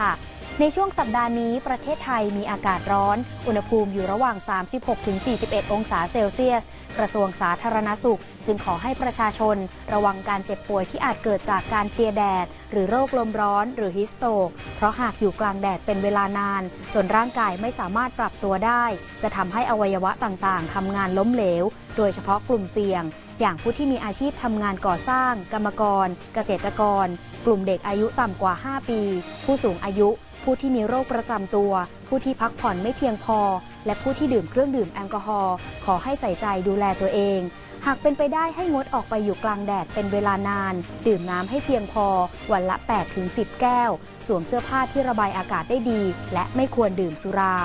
ค่ะ ในช่วงสัปดาห์นี้ประเทศไทยมีอากาศร้อน อุณหภูมิอยู่ระหว่าง 36-41 องศาเซลเซียส กระทรวงสาธารณสุข จึงขอให้ประชาชน ระวังการเจ็บป่วยที่อาจเกิดจากการเพลียแดด หรือโรคลมร้อนหรือฮิสโตก เพราะหากอยู่กลางแดดเป็นเวลานาน จนร่างกายไม่สามารถปรับตัวได้ จะทำให้อวัยวะต่างๆทำงานล้มเหลว โดยเฉพาะกลุ่มเสี่ยง อย่างผู้ที่มีอาชีพทำงานก่อสร้าง กรรมกร เกษตรกร กลุ่มเด็กอายุต่ำกว่า 5 ปี ผู้สูงอายุ ผู้ที่มีโรคประจำตัว ผู้ที่พักผ่อนไม่เพียงพอ และผู้ที่ดื่มเครื่องดื่มแอลกอฮอล์ขอให้ใส่ใจดูแลตัวเอง หากเป็นไปได้ให้งดออกไปอยู่กลางแดดเป็นเวลานาน ดื่มน้ำให้เพียงพอ วันละ 8-10 แก้ว สวมเสื้อผ้าที่ระบายอากาศได้ดี และไม่ควรดื่มสุรา